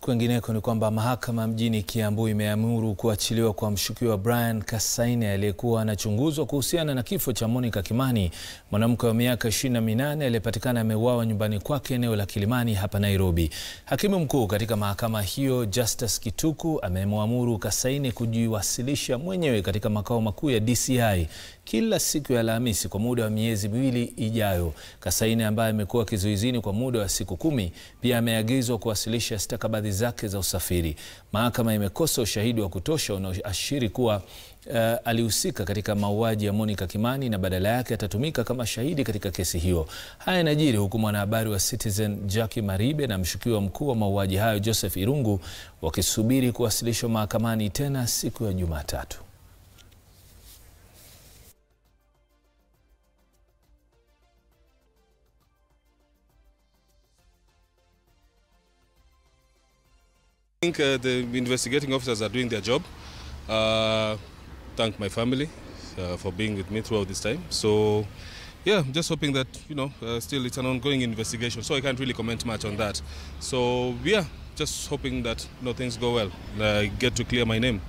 Kwengineko ni kwamba mahakama mjini Kiambu imeamuru kuachiliwa kwa mshukiwa Brian Kasaine aliyekuwa anachunguzwa kuhusiana na kifo cha Monica Kimani, mwanamke wa miaka 28 aliyepatikana ameuawa nyumbani kwake eneo la Kilimani hapa Nairobi. Hakimu mkuu katika mahakama hiyo Justus Kituku amemwamuru Kasaine kujiwasilisha mwenyewe katika makao makuu ya DCI kila siku ya Alhamisi kwa muda wa miezi miwili ijayo. Kasaine ambaye amekuwa kizuizini kwa muda wa siku kumi pia ameagizwa kuwasilisha stakabadhi zake za usafiri. Mahakama imekosa ushahidi wa kutosha unaoashiri kuwa uh, alihusika katika mauaji ya Monica Kimani na badala yake atatumika kama shahidi katika kesi hiyo. Haya yanajiri huku mwanahabari wa Citizen Jackie Maribe na mshukiwa mkuu wa mauaji hayo Joseph Irungu wakisubiri kuwasilishwa mahakamani tena siku ya Jumatatu. I think uh, the investigating officers are doing their job. Uh, thank my family uh, for being with me throughout this time. So, yeah, I'm just hoping that, you know, uh, still it's an ongoing investigation, so I can't really comment much on that. So, yeah, just hoping that, you know, things go well. I get to clear my name.